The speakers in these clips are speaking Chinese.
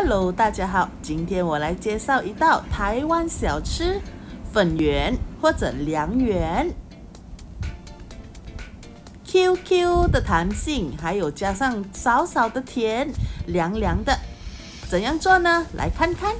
Hello，大家好，今天我来介绍一道台湾小吃——粉圆或者凉圆。QQ 的弹性，还有加上少少的甜，凉凉的。怎样做呢？来看看。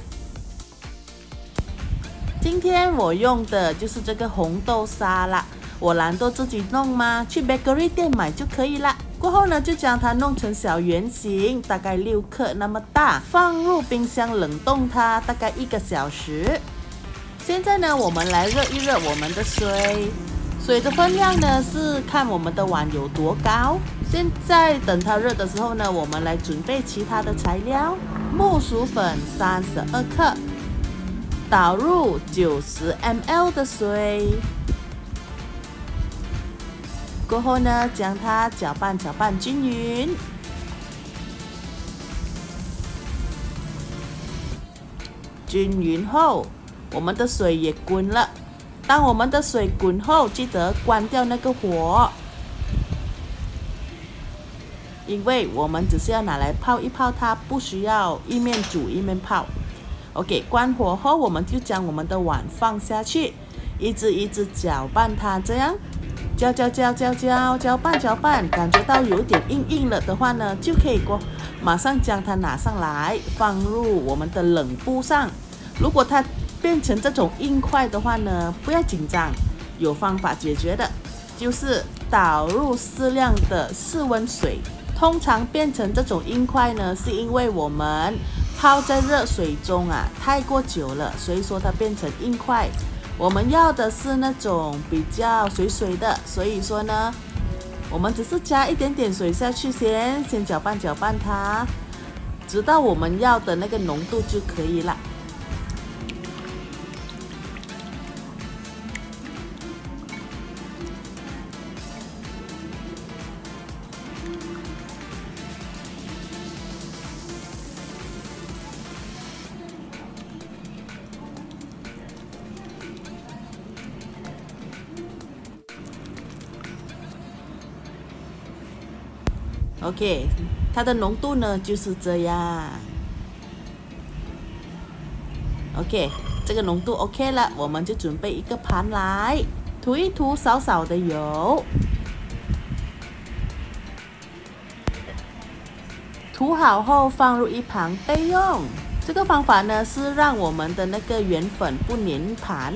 今天我用的就是这个红豆沙啦，我懒惰自己弄嘛，去 bakery 店买就可以了。过后呢，就将它弄成小圆形，大概六克那么大，放入冰箱冷冻它大概一个小时。现在呢，我们来热一热我们的水，水的分量呢是看我们的碗有多高。现在等它热的时候呢，我们来准备其他的材料，木薯粉三十二克。倒入九十 mL 的水，过后呢，将它搅拌搅拌均匀。均匀后，我们的水也滚了。当我们的水滚后，记得关掉那个火，因为我们只是要拿来泡一泡它，不需要一面煮一面泡。OK，关火后，我们就将我们的碗放下去，一直一直搅拌它，这样搅搅搅搅搅搅拌搅拌，感觉到有点硬硬了的话呢，就可以过，马上将它拿上来，放入我们的冷布上。如果它变成这种硬块的话呢，不要紧张，有方法解决的，就是倒入适量的室温水。通常变成这种硬块呢，是因为我们。泡在热水中啊，太过久了，所以说它变成硬块。我们要的是那种比较水水的，所以说呢，我们只是加一点点水下去先，先搅拌搅拌它，直到我们要的那个浓度就可以了。OK，它的浓度呢就是这样。OK，这个浓度 OK 了，我们就准备一个盘来，涂一涂少少的油，涂好后放入一旁备用。这个方法呢是让我们的那个圆粉不粘盘。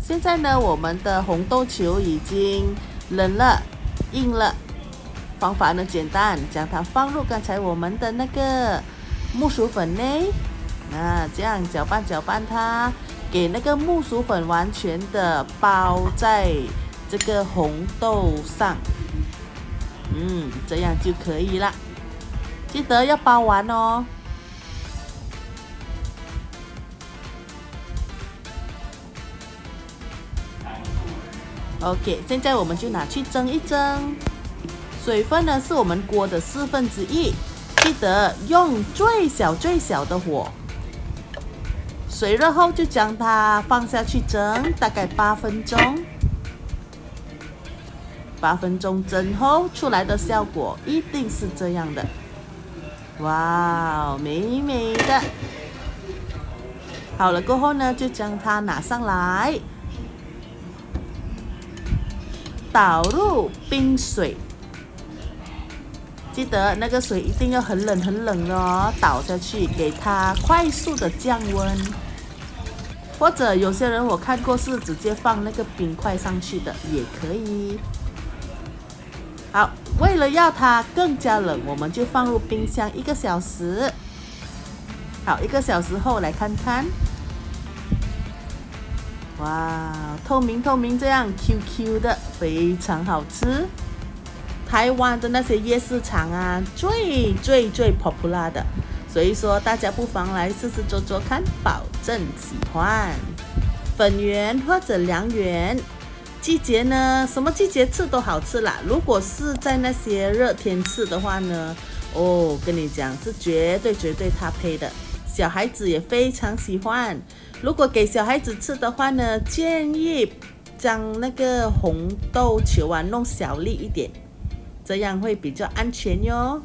现在呢，我们的红豆球已经冷了、硬了。方法呢简单，将它放入刚才我们的那个木薯粉内，啊，这样搅拌搅拌它，给那个木薯粉完全的包在这个红豆上，嗯，这样就可以了。记得要包完哦。OK，现在我们就拿去蒸一蒸。水分呢是我们锅的四分之一，记得用最小最小的火。水热后就将它放下去蒸，大概八分钟。八分钟蒸后出来的效果一定是这样的，哇，美美的。好了过后呢，就将它拿上来，倒入冰水。记得那个水一定要很冷很冷哦，倒下去给它快速的降温。或者有些人我看过是直接放那个冰块上去的，也可以。好，为了要它更加冷，我们就放入冰箱一个小时。好，一个小时后来看看，哇，透明透明，这样 Q Q 的，非常好吃。台湾的那些夜市场啊，最最最 popular 的，所以说大家不妨来试试做做看，保证喜欢。粉圆或者凉圆，季节呢，什么季节吃都好吃啦。如果是在那些热天吃的话呢，哦，跟你讲是绝对绝对搭配的，小孩子也非常喜欢。如果给小孩子吃的话呢，建议将那个红豆球啊弄小粒一点。这样会比较安全哟。